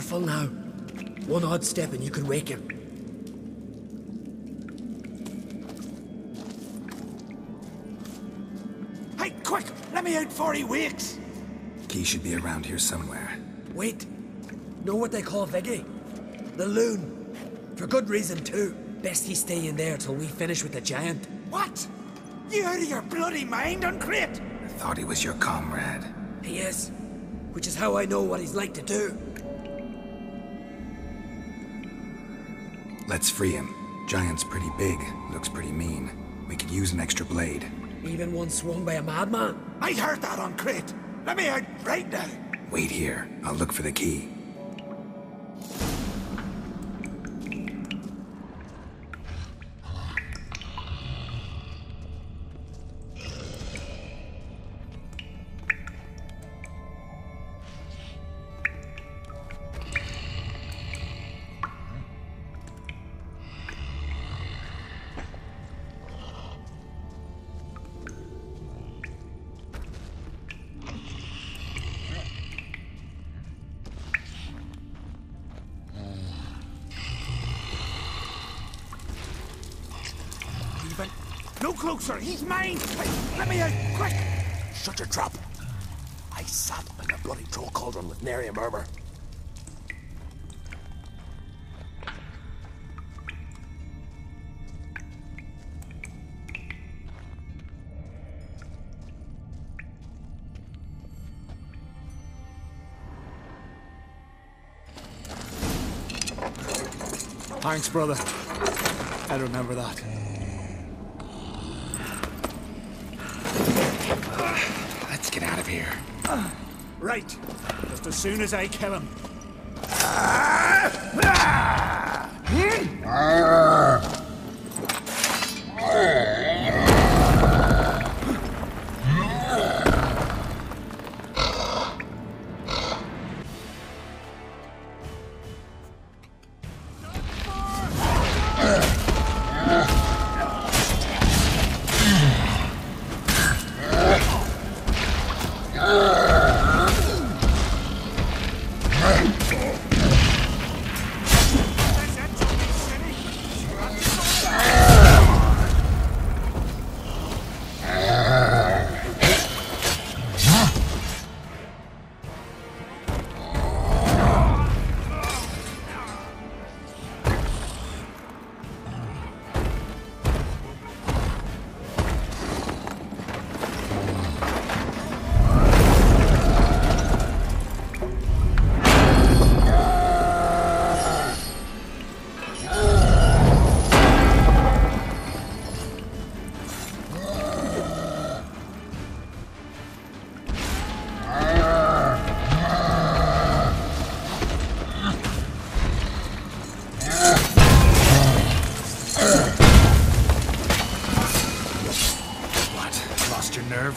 careful now. One odd step and you could wake him. Hey, quick! Let me out before he wakes! Key should be around here somewhere. Wait. Know what they call Vigi? The loon. For good reason, too. Best he stay in there till we finish with the giant. What? You out of your bloody mind, an Craite? I thought he was your comrade. He is. Which is how I know what he's like to do. Let's free him. Giant's pretty big, looks pretty mean. We could use an extra blade. Even one swung by a madman. I heard that, an Craite. Let me out right now. Wait here. I'll look for the key. No closer, he's mine! Let me out, quick! Shut your trap. I sat in a bloody troll cauldron with nary a murmur. Thanks, brother. I remember that. Let's get out of here. Right. Just as soon as I kill him. Ah! Ah! Ah! What? Your nerve?